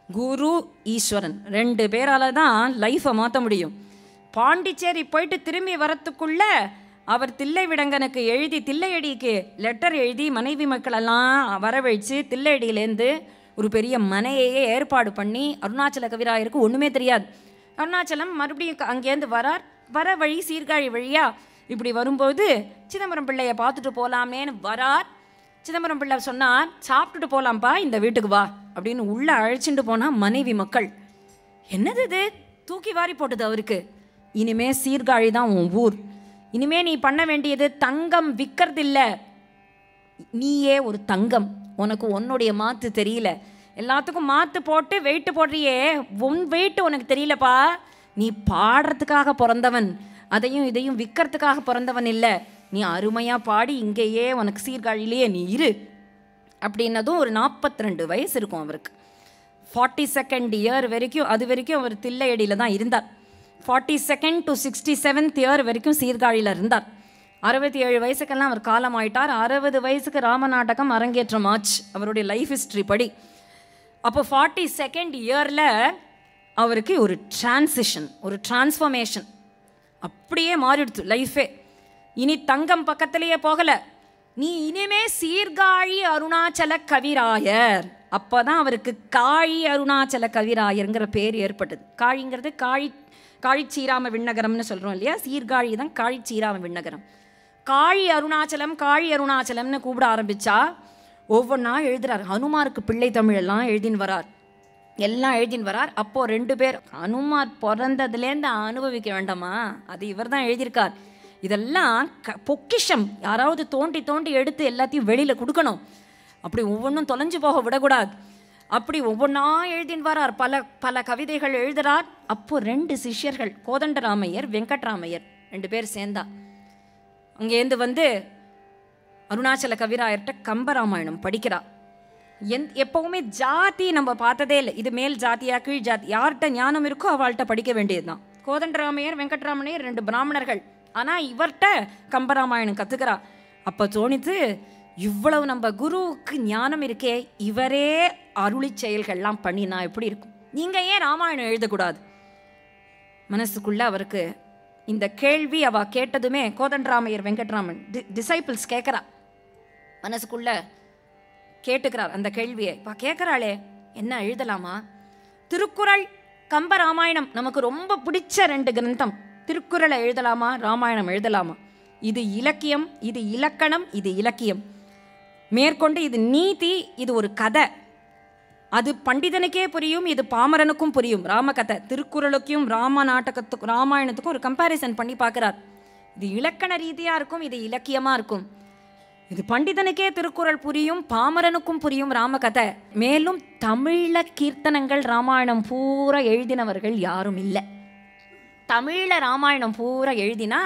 குரு ஈஸ்வரன். ரெண்டு பேரால் தான் லைஃப்பை மாற்ற முடியும். பாண்டிச்சேரி போயிட்டு திரும்பி வரத்துக்குள்ள அவர் தில்லை விடங்கனுக்கு எழுதி தில்லையடிக்கு லெட்டர் எழுதி மனைவி மக்களெல்லாம் வரவழைச்சு தில்லையடியிலேருந்து ஒரு பெரிய மனையையே ஏற்பாடு பண்ணி அருணாச்சல கவிராயருக்கு ஒன்றுமே தெரியாது. அருணாச்சலம் மறுபடியும் அங்கேருந்து வரார். வர வழி சீர்காழி வழியா இப்படி வரும்போது சிதம்பரம் பிள்ளையை பார்த்துட்டு போகலாமேன்னு வரார். சிதம்பரம் பிள்ளை சொன்னார் சாப்பிட்டுட்டு போகலாம்ப்பா இந்த வீட்டுக்கு வா அப்படின்னு உள்ளே அழைச்சிட்டு போனால் மனைவி மக்கள். என்னது இது? தூக்கி வாரி போட்டது அவருக்கு. இனிமே சீர்காழி தான் உன் ஊர். இனிமே நீ பண்ண வேண்டியது தங்கம் விற்கிறதில்ல நீயே ஒரு தங்கம். உனக்கு உன்னுடைய மாத்து தெரியல. எல்லாத்துக்கும் மாத்து போட்டு வெயிட்டு போடுறியே. உன் வெயிட்டு உனக்கு தெரியலப்பா. நீ பாடுறதுக்காக பிறந்தவன். அதையும் இதையும் விற்கிறதுக்காக பிறந்தவன் இல்லை. நீ அருமையாக பாடி இங்கேயே உனக்கு சீர்காழியிலேயே நீ இரு. அப்படின்னதும் ஒரு 42 ரெண்டு வயசு இருக்கும் அவருக்கு. ஃபார்ட்டி செகண்ட் இயர் வரைக்கும் அது வரைக்கும் அவர் தில்லையடியில் தான் இருந்தார். Forty second to sixty seventh year வரைக்கும் சீர்காழியில் இருந்தார். அறுபத்தி ஏழு வயசுக்கெல்லாம் அவர் காலம் ஆயிட்டார் அறுபது வயசுக்கு ராமநாடகம் அரங்கேற்றம் ஆச்சு. அவருடைய லைஃப் ஹிஸ்ட்ரி படி. அப்போ ஃபார்ட்டி செகண்ட் இயரில் அவருக்கு ஒரு டிரான்சிஷன் ஒரு டிரான்ஸ்ஃபர்மேஷன் அப்படியே மாறிடுச்சு லைஃபே இனி தங்கம் பக்கத்திலேயே போகலை. நீ இனிமே சீர்காழி அருணாச்சல கவிராயர். அப்போ தான் அவருக்கு காழி அருணாச்சல கவிராயருங்கிற பேர் ஏற்பட்டது. காழிங்கிறது காழி காழிச்சீராம விண்ணகரம்னு சொல்கிறோம் இல்லையா? சீர்காழி தான் காழிச்சீராம விண்ணகரம். காழி அருணாச்சலம் காழி அருணாச்சலம்னு கூப்பிட ஆரம்பித்தா ஒவ்வொன்றா எழுதுறார். ஹனுமாருக்கு பிள்ளை தமிழெல்லாம் எழுதின்னு வரார். எல்லாம் எழுதின்னு வரார். அப்போது ரெண்டு பேர் அனுமார் பிறந்ததுலேருந்து அனுபவிக்க வேண்டாமா? அது இவர் தான் எழுதியிருக்கார். இதெல்லாம் க பொக்கிஷம். யாராவது தோண்டி தோண்டி எடுத்து எல்லாத்தையும் வெளியில் கொடுக்கணும். அப்படி ஒவ்வொன்றும் தொலைஞ்சு போக விடக்கூடாது. அப்படி ஒவ்வொன்றா எழுதின்னு வரார். பல பல கவிதைகள் எழுதுறார். அப்போ ரெண்டு சிஷ்யர்கள் கோதண்டராமையர் வெங்கட்ராமையர் ரெண்டு பேர் சேர்ந்தா. அங்கேருந்து வந்து அருணாச்சல கவிராயர்கிட்ட கம்பராமாயணம் படிக்கிறா. எந் எப்போவுமே ஜாதி நம்ம பார்த்ததே இல்லை. இது மேல் ஜாதியா கீழ் ஜாதி யார்கிட்ட ஞானம் இருக்கோ அவள்கிட்ட படிக்க வேண்டியதுதான். கோதண்டராமையர் வெங்கட்ராமனையர் ரெண்டு பிராமணர்கள். ஆனால் இவர்கிட்ட கம்பராமாயணம் கற்றுக்கிறா அப்போ தோணித்து இவ்வளவு நம்ம குருவுக்கு ஞானம் இருக்கே இவரே அருளி செயல்கள்லாம் பண்ணினா எப்படி இருக்கும்? நீங்கள் ஏன் ராமாயணம் எழுதக்கூடாது? மனசுக்குள்ளே அவருக்கு இந்த கேள்வி அவ கேட்டதுமே கோதண்டராமையர் வெங்கட்ராமன் டி டிசைபிள்ஸ் கேட்குறா மனசுக்குள்ள கேட்டுக்கிறார் அந்த கேள்வியை. இப்போ கேட்குறாளே என்ன எழுதலாமா? திருக்குறள் கம்ப ராமாயணம் நமக்கு ரொம்ப பிடிச்ச ரெண்டு கிரந்தம். திருக்குறளை எழுதலாமா ராமாயணம் எழுதலாமா? இது இலக்கியம் இது இலக்கணம் இது இலக்கியம். மேற்கொண்டு இது நீதி இது ஒரு கதை. அது பண்டிதனுக்கே புரியும் இது பாமரனுக்கும் புரியும். ராமகதை திருக்குறளுக்கும் ராம நாடகத்துக்கும் ராமாயணத்துக்கும் ஒரு கம்பேரிசன் பண்ணி பார்க்குறார். இது இலக்கண ரீதியாக இருக்கும் இது இலக்கியமாக இருக்கும். இது பண்டிதனுக்கே திருக்குறள் புரியும் பாமரனுக்கும் புரியும் ராமகதை. மேலும் தமிழ கீர்த்தனங்கள் ராமாயணம் பூரா எழுதினவர்கள் யாரும் இல்லை. தமிழில் ராமாயணம் பூரா எழுதினா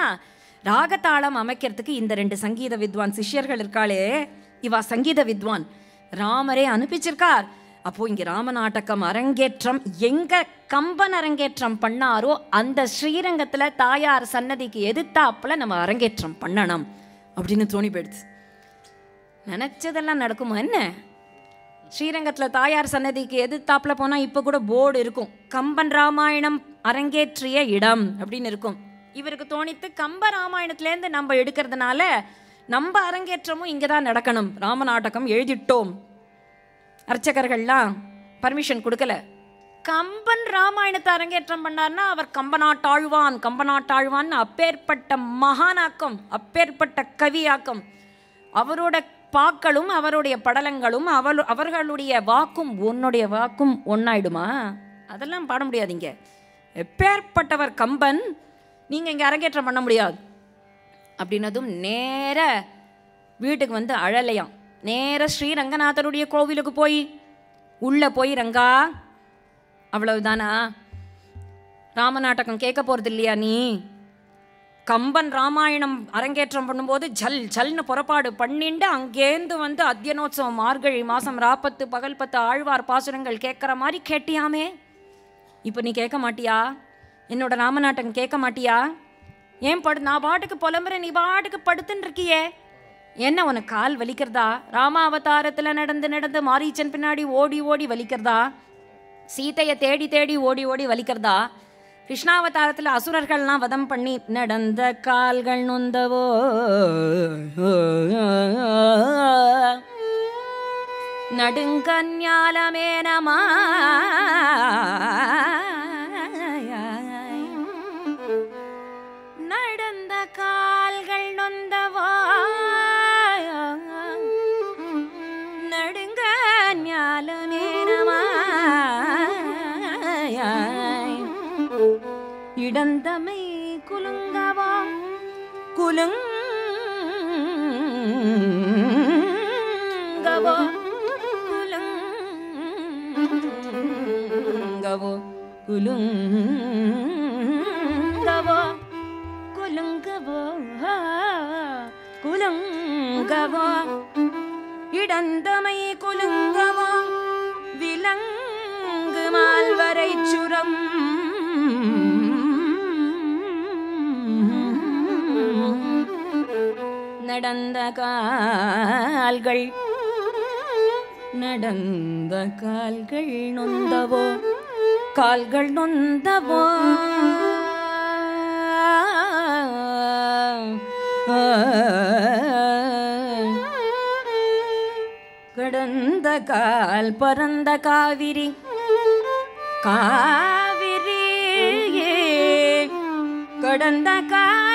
ராகதாளம் அமைக்கிறதுக்கு இந்த ரெண்டு சங்கீத வித்வான் சிஷ்யர்கள் இருக்காளே இவா சங்கீத வித்வான். ராமரே அனுப்பிச்சிருக்கார். அப்போ ராம ராமநாடகம் அரங்கேற்றம் எங்க கம்பன் அரங்கேற்றம் பண்ணாரோ அந்த ஸ்ரீரங்கத்தில் தாயார் சன்னதிக்கு எதிர்த்தாப்புல நம்ம அரங்கேற்றம் பண்ணணும் அப்படின்னு தோணி போயிடுச்சு. நினச்சதெல்லாம் நடக்குமா என்ன? ஸ்ரீரங்கத்தில் தாயார் சன்னதிக்கு எதிர்த்தாப்புல போனால் இப்போ கூட போர்டு இருக்கும். கம்பன் ராமாயணம் அரங்கேற்றிய இடம் அப்படின்னு இருக்கும். இவருக்கு தோணித்து கம்ப ராமாயணத்துலேருந்து நம்ம எடுக்கிறதுனால நம்ம அரங்கேற்றமும் இங்கே தான் நடக்கணும். ராமநாடகம் எழுதிட்டோம். அர்ச்சகர்கள்லாம் பர்மிஷன் கொடுக்கல. கம்பன் ராமாயணத்தை அரங்கேற்றம் பண்ணார்னா அவர் கம்பநாட்டாழ்வான் கம்பநாட்டாழ்வான் அப்பேற்பட்ட மகானாக்கம் அப்பேற்பட்ட கவியாக்கம். அவரோட பாக்களும் அவருடைய படலங்களும் அவள் அவர்களுடைய வாக்கும் உன்னுடைய வாக்கும் ஒன்றாயிடுமா அதெல்லாம் பாட முடியாதீங்க. எப்பேற்பட்டவர் கம்பன் நீங்கள் இங்கே அரங்கேற்றம் பண்ண முடியாது. அப்படின்னதும் நேர வீட்டுக்கு வந்து அழலையாம். நேர ஸ்ரீ ரங்கநாதருடைய கோவிலுக்கு போய் உள்ளே போய் ரங்கா அவ்வளவுதானா? ராமநாடகம் கேட்க போகிறது இல்லையா நீ? கம்பன் ராமாயணம் அரங்கேற்றம் பண்ணும்போது ஜல் ஜல்னு புறப்பாடு பண்ணிண்டு அங்கேருந்து வந்து அத்தியனோத்சவம் மார்கழி மாதம் ராப்பத்து பகல் பத்து ஆழ்வார் பாசுரங்கள் கேட்குற மாதிரி கேட்டியாமே? இப்போ நீ கேட்க மாட்டியா? என்னோட ராமநாட்டம் கேட்க மாட்டியா? ஏன் படு நான் பாட்டுக்கு புலம்புறேன் நீ பாட்டுக்கு படுத்துன்னு இருக்கியே என்ன உனக்கு கால் வலிக்கிறதா? ராம அவதாரத்தில் நடந்து நடந்து மாரீச்சன் பின்னாடி ஓடி ஓடி வலிக்கிறதா? சீதையை தேடி தேடி ஓடி ஓடி வலிக்கிறதா? கிருஷ்ணாவதாரத்தில் அசுரர்கள்லாம் வதம் பண்ணி நடந்த கால்கள் நொந்தவோ? நடுங்கன்யாலமே நமா இடந்தமை குலுங்கவா? குலுங்கவோ? குலுங்கவோ? குலுங்கவோ? குலுங்கவோ? குலுங்கவோ? இடந்தமை குலுங்கவோ? விலங்கு மால்வரை சுரம் நடந்த கால்கள். நடந்த கால்கள் நொந்தவோ? கால்கள் நொந்தவோ? கடந்த கால் பரந்த காவிரி. காவிரி கடந்த கால்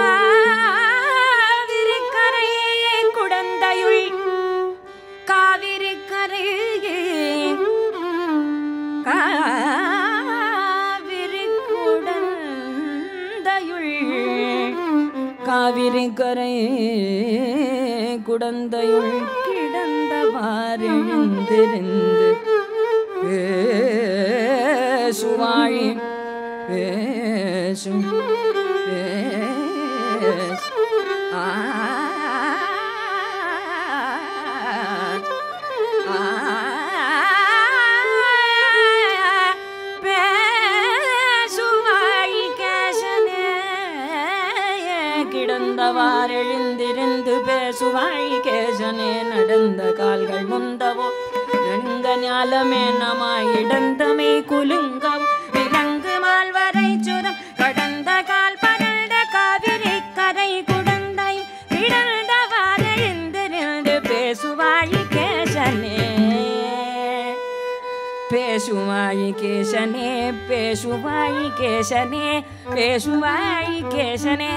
காவிரி கரையே குடந்தையுள். காவிரி கரையே காவிரி குடந்தையுள். காவிரி கரை குடந்தையுள் கிடந்தவாறிந்திருந்து பேசுவாழி பேசும். கேசனே நடந்த கால்கள் நொந்தவோ நடுங்க ஞாலமே நமாய் இடந்தமை குலுங்கவும். விலங்கு மால்வரை சுரம் கடந்த கால் பரந்த காவிரி கரை குடந்தை. கிடந்தவாறெழுந்திருந்து பேசுவாய் கேசனே. பேசுவாய் கேசனே பேசுவாய் கேசனே பேசுவாய் கேசனே.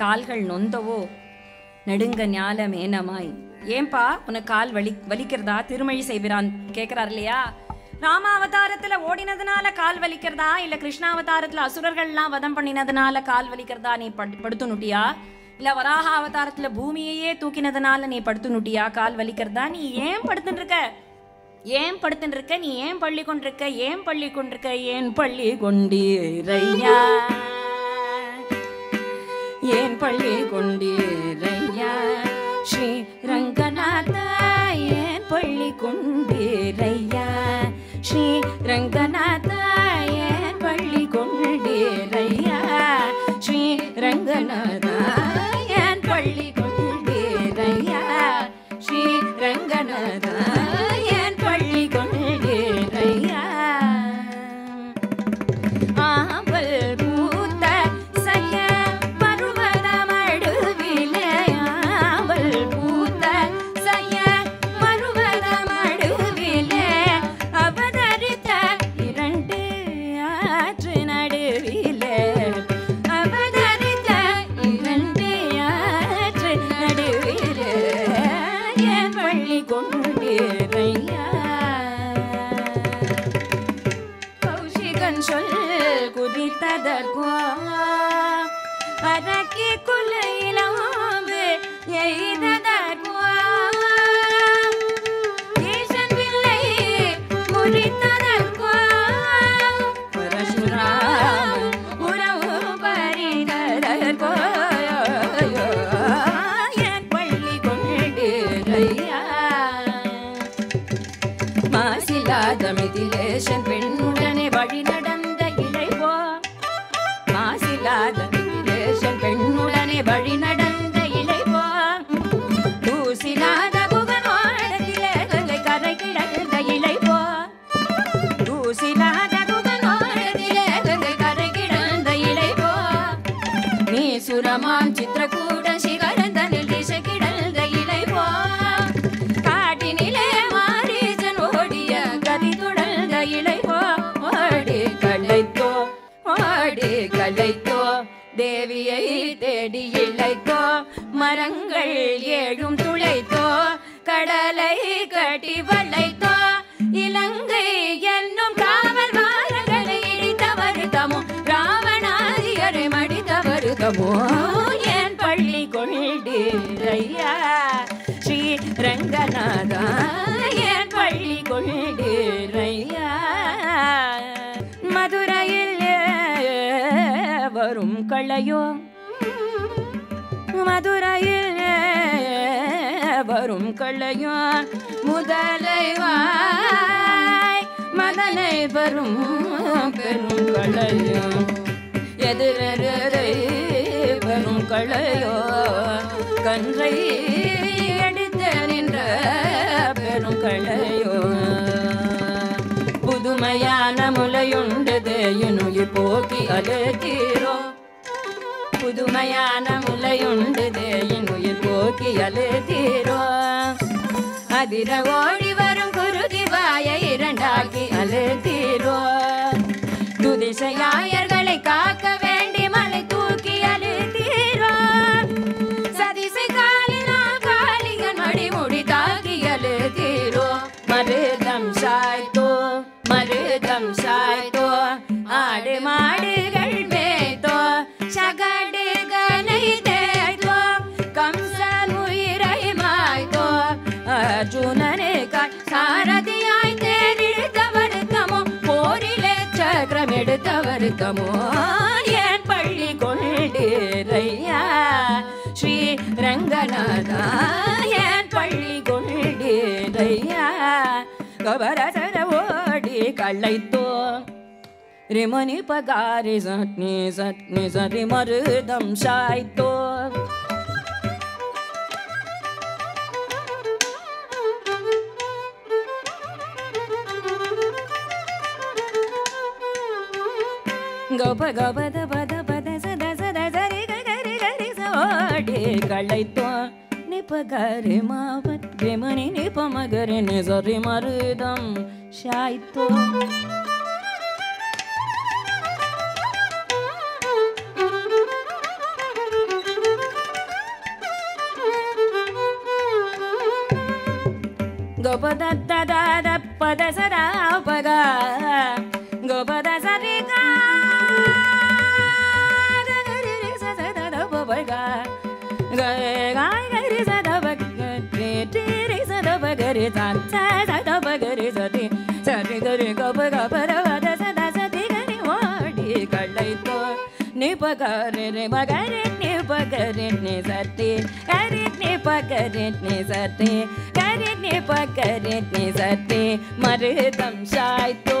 கால்கள் நொந்தவோ? நெடுங்க ஞால மேனமாய் ஏன்பா உனக்கு கால் வலி வலிக்கிறதா? திருமழி செய்கிறான் கேட்கிறார் இல்லையா? ராமாவதாரத்துல ஓடினதுனால கால் வலிக்கிறதா? இல்ல கிருஷ்ணாவதாரத்துல அசுரர்கள்லாம் வதம் பண்ணினதுனால கால் வலிக்கிறதா நீ படு படுத்து நுட்டியா இல்ல வராக அவதாரத்துல பூமியையே தூக்கினதுனால நீ படுத்து நுட்டியா கால் வலிக்கிறதா? நீ ஏன் படுத்துன்னு இருக்க ஏன் படுத்துன்னு இருக்க நீ ஏன் பள்ளி கொண்டிருக்க? ஏன் பள்ளி கொண்டிருக்க? ஏன் பள்ளி கொண்டீரையா ஏன் பள்ளி கொண்டீரையா? ஸ்ரீ ரங்கநாத ஏன் பள்ளி கொண்டீரையா? ஸ்ரீ ரங்கநாத ஏன் பள்ளி கொண்டீரையா? ஸ்ரீ ரங்கநாத புருஷன் பெண்ணுடனே வழி நடந்த இளைவோ? மாசில்லாத புருஷன் பெண்ணுடனே வழி நடந்த இளைவோ? தூசிலாத புகனோடத்திலே கங்கை கரை கிடந்த இளைவோ? தூசிலாத புகனோடத்திலே கரை கிடந்த நீ சுரமாம் சித்திரக்கூட வருத்தமோ என் பள்ளி கொண்டீரையா ஸ்ரீ ரங்கநாதா என் பள்ளி கொண்டீரையா மதுரையில் வரும் களையோ? மதுரையில் வரும் களையோ? முதலைவாய் மதனை வரும் பெரும் களையோ? எதிரரை களையோ கன்றை எடுத்த நின்ற பெரும் களையோ. புதுமையான முலையுண்டது தேயினுயிர் போக்கி அழுத்தீரோ புதுமையான முலையுண்டது தேயின் போக்கி அழுத்தீரோ அதிர ஓடி வரும் குருதி வாய இரண்டாக்கி அழுத்தீரோ எடுத்த வருத்தமோ என் பள்ளி கொண்டேரையா ஸ்ரீ ரங்கநாதா என் பள்ளி கொண்டேரையா கபரசர ஓடி களைத்தோ ரிமணி பகாரி சட்னி சட்னி சரி மருதம் சாய்த்தோ gopa gopa da ba da ba da da da sa re ga ga re ga re sa o de kalai ne pa ga re ma pa da ಪಗ ಪರವದ ಸದಾ ಸತಿ ಗರಿ ಮಾಡಿ ಕಳ್ಳೈತು ನಿ ಪಗರೆ ರೆ ಮಗರೆ ನಿ ಪಗರೆ ನಿ ಸತಿ ಕರೆ ನಿ ಪಗರೆ ನಿ ಸತಿ ಕರೆ ನಿ ಪಗರೆ ನಿ ಸತಿ ಮರೆ ತಮ್ಸಾಯ್ತು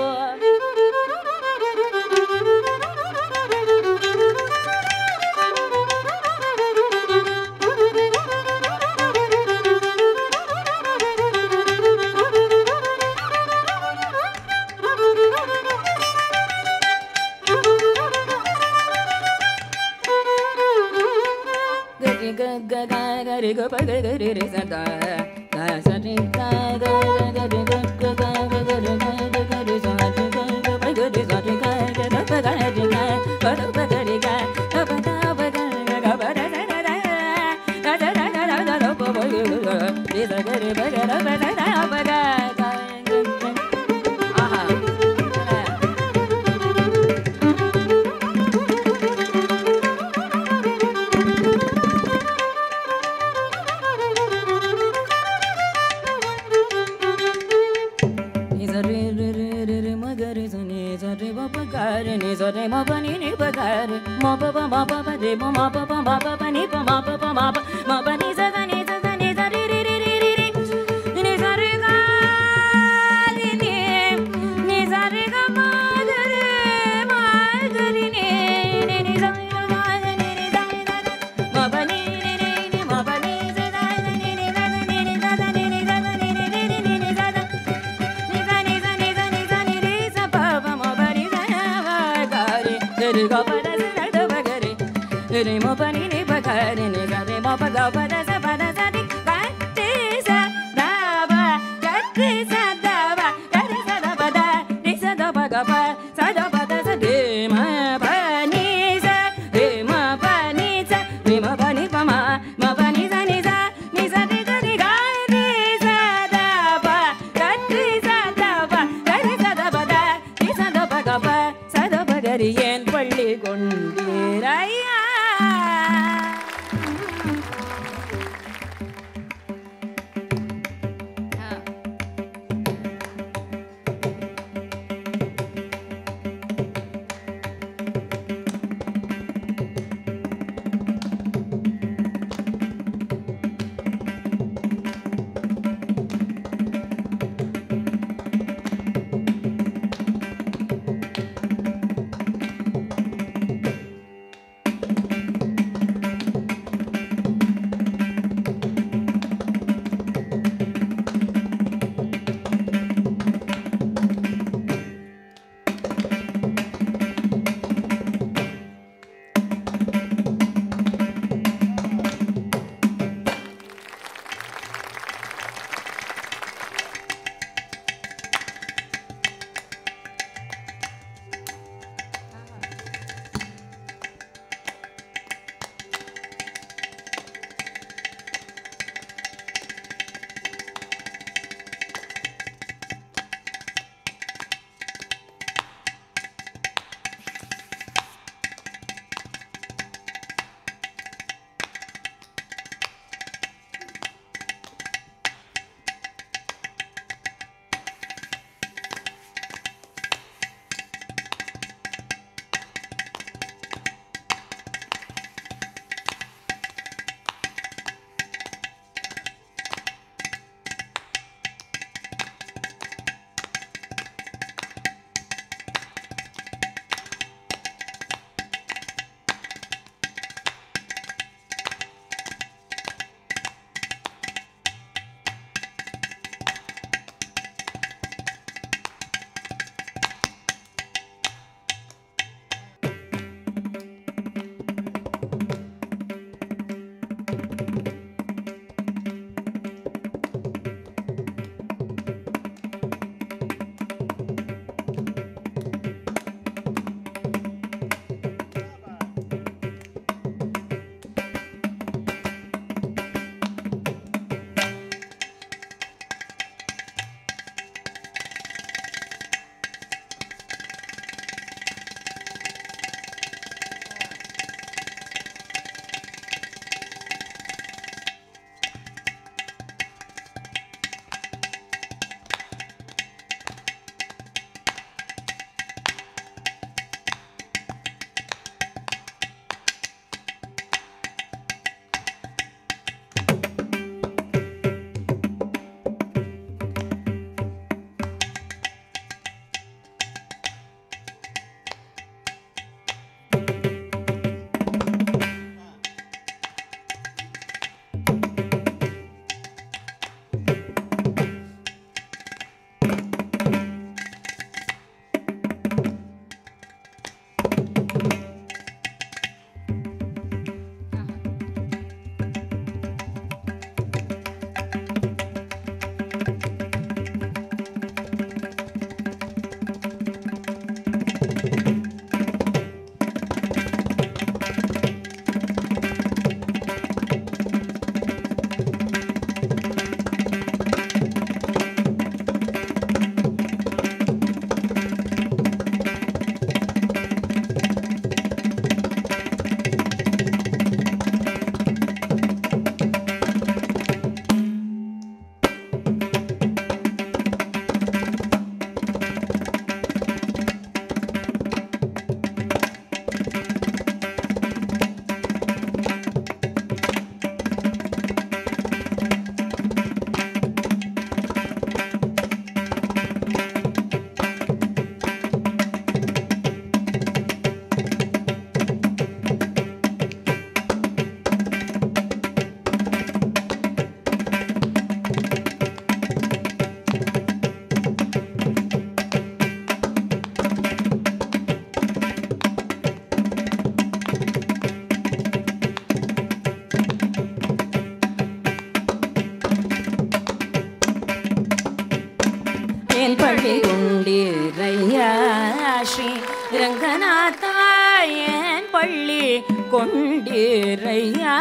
ஸ்ரீ ரங்கநாத்தாயன் பள்ளி கொண்டிரையா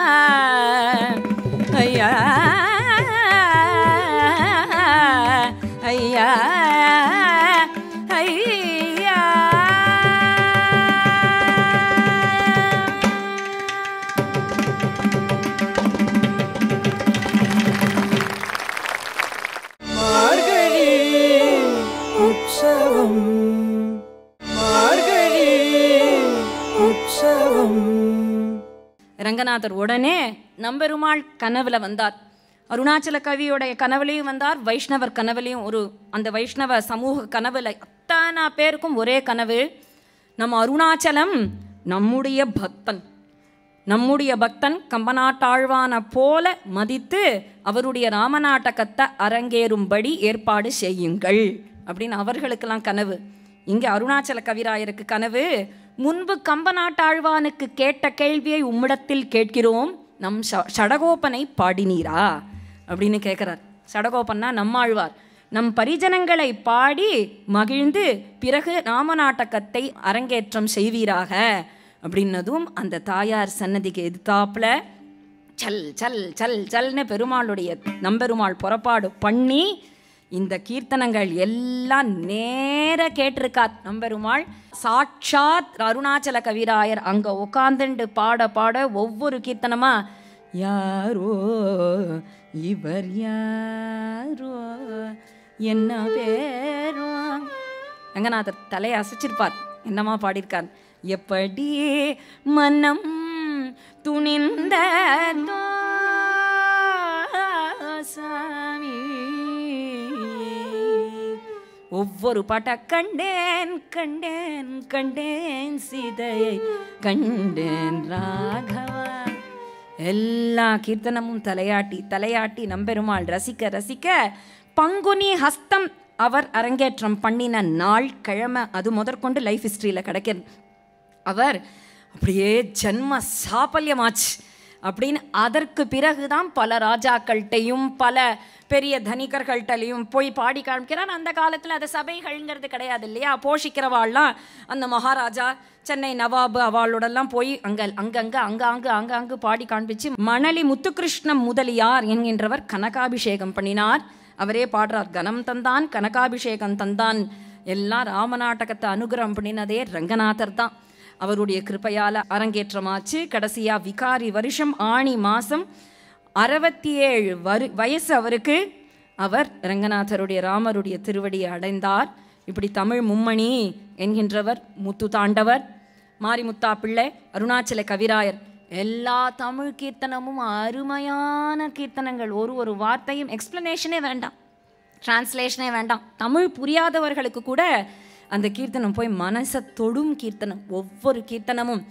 ஐயா. ஐயா. ரங்கநாதர் உடனே நம்பெருமாள் கனவுல வந்தார். அருணாச்சல கவியோடைய கனவுலையும் வந்தார் வைஷ்ணவர் கனவுலையும். ஒரு அந்த வைஷ்ணவ சமூக கனவுல அத்தனை பேருக்கும் ஒரே கனவு நம்ம அருணாச்சலம் நம்முடைய பக்தன். நம்முடைய பக்தன் கம்பநாட்டாழ்வான போல மதித்து அவருடைய ராமநாட்டகத்தை அரங்கேறும்படி ஏற்பாடு செய்யுங்கள். அப்படின்னு அவர்களுக்கெல்லாம் கனவு. இங்கே அருணாச்சல கவிராயருக்கு கனவு முன்பு கம்பநாட்டாழ்வானுக்கு கேட்ட கேள்வியை உம்மிடத்தில் கேட்கிறோம். நம் ஷ ஷடகோபனை பாடினீரா? அப்படின்னு கேட்குறார் சடகோபன்னா நம்மாழ்வார் நம் பரிஜனங்களை பாடி மகிழ்ந்து பிறகு ராமநாட்டகத்தை அரங்கேற்றம் செய்வீராக. அப்படின்னதும் அந்த தாயார் சன்னதிக்கு எதிர்த்தாப்புல சல் சல் சல் சல்னு பெருமாளுடைய நம்பெருமாள் புறப்பாடு பண்ணி இந்த கீர்த்தனங்கள் எல்லாம் நேர கேட்டிருக்கார் நம்பெருமாள். சாட்சாத் அருணாச்சல கவிராயர் அங்க உட்காந்துண்டு பாட பாட ஒவ்வொரு கீர்த்தனமா யாரோ இவர் யாரோ என்ன பேரோ? ரங்கநாதர் தலையை அசைச்சிருப்பார். என்னமா பாடியிருக்கார்? எப்படி மனம் துணிந்த ஒவ்வொரு பாட்டா கண்டேன் கண்டேன் கண்டேன் சீதையை கண்டேன் ராகவா. எல்லா கீர்த்தனமும் தலையாட்டி தலையாட்டி நம்பெருமாள் ரசிக்க ரசிக்க பங்குனி ஹஸ்தம் அவர் அரங்கேற்றம் பண்ணின நாள் கிழமை. அது முதற்கொண்டு லைஃப் ஹிஸ்ட்ரியில் கிடைக்கிறது அவர் அப்படியே ஜன்ம சாபல்யமாச்சு. அப்படின்னு அதற்கு பிறகுதான் பல ராஜாக்கள்கிட்டையும் பல பெரிய தனிகர்கள்ட்டையும் போய் பாடி காமிக்கிறார். அந்த காலத்தில் அது சபைகள்ங்கிறது கிடையாது இல்லையா? போஷிக்கிறவாள்லாம் அந்த மகாராஜா சென்னை நவாபு அவளோடெல்லாம் போய் அங்கே அங்கங்கே அங்காங்கு அங்காங்கு பாடி காண்பிச்சு மணலி முத்துகிருஷ்ணம் முதலியார் என்கின்றவர் கனகாபிஷேகம் பண்ணினார். அவரே பாடுறார் கனம் தந்தான் கனகாபிஷேகம் தந்தான். எல்லாம் ராமநாட்டகத்தை அனுகிரகம் பண்ணினதே ரங்கநாதர் தான். அவருடைய கிருப்பையால் அரங்கேற்றமாச்சு. கடைசியாக விகாரி வருஷம் ஆணி மாதம் அறுபத்தி ஏழு வரு வயசு அவருக்கு. அவர் ரங்கநாதருடைய ராமருடைய திருவடியை அடைந்தார். இப்படி தமிழ் மும்மணி என்கின்றவர் முத்து தாண்டவர் மாரிமுத்தா பிள்ளை அருணாச்சல கவிராயர். எல்லா தமிழ் கீர்த்தனமும் அருமையான கீர்த்தனங்கள். ஒரு ஒரு வார்த்தையும் எக்ஸ்பிளனேஷனே வேண்டாம். டிரான்ஸ்லேஷனே வேண்டாம். தமிழ் புரியாதவர்களுக்கு கூட அந்த கீர்த்தனம் போய் மனசை தொடும் கீர்த்தனம் ஒவ்வொரு கீர்த்தனமும்.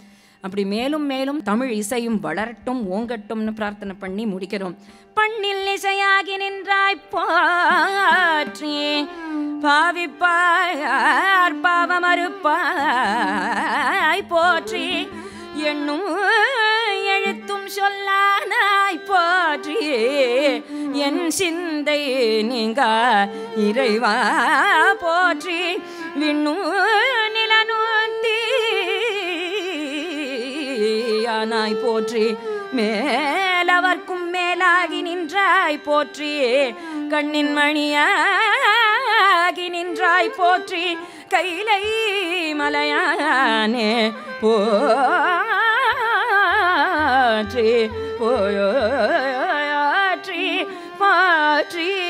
அப்படி மேலும் மேலும் தமிழ் இசையும் வளரட்டும் ஓங்கட்டும்னு பிரார்த்தனை பண்ணி முடிக்கிறோம். பண்ணில் இசையாகி நின்றாய் போற்றி பாவிப்பார் பாவமறுப்பாய் போற்றி என்னும் எழுத்தும் சொல்லானாய் போற்றி என் சிந்தை நீங்க இறைவா போற்றி. விண்ணும் நிலனூர்த்தியானாய் போற்றி. மேலவர்க்கும் மேலாகி நின்றாய் போற்றி. கண்ணின் மணியாகி நின்றாய் போற்றி. கைலை மலையானே போற்றி. போயாற்றி பாற்றி.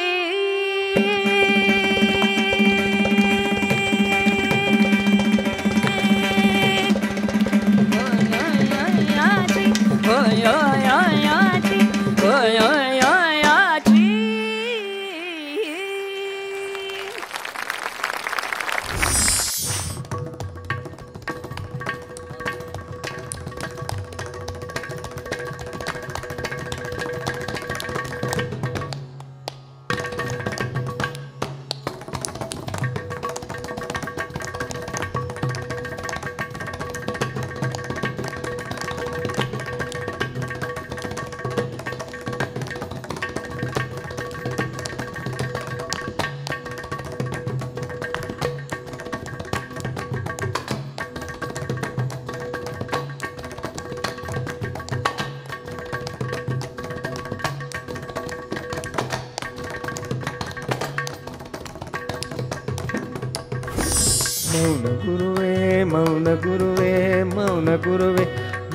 குருவே மௌன குருவே மௌன குருவே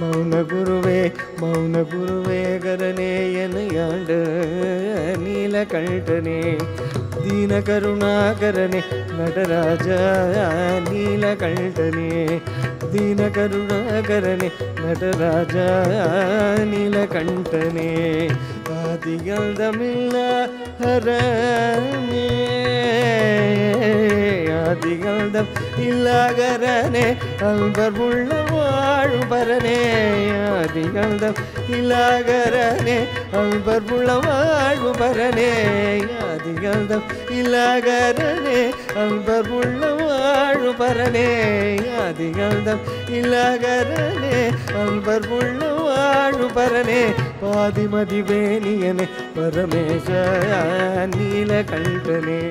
மௌன குருவே மௌன குருவே கரனே என்னையாண்ட நீலகண்டனே ದೀನ ಕರುಣಾಕರನೆ ನಟರಾಜ ನೀಲಕಂಠನೆ ದೀನ ಕರುಣಾಕರನೆ ನಟರಾಜ ನೀಲಕಂಠನೆ ಆದಿಗಲ್ದಮಿಲ್ಲ ಹರನೇ ஆதிகந்தம் இல்லாகரனே அல்பர் உள்ள வாழ்பரனே யாதிகந்தம் இல்லாகரனே அல்பர் உள்ள வாழ்பரனே யாதிகந்தம் இல்லாகரனே அல்பர் உள்ள வாழ்பரனே யாதிகந்தம் இல்லாகரனே அல்பர் உள்ள வாழ்பரனே பாதிமதி வேணியனே பரமேஷ நீல கண்டனே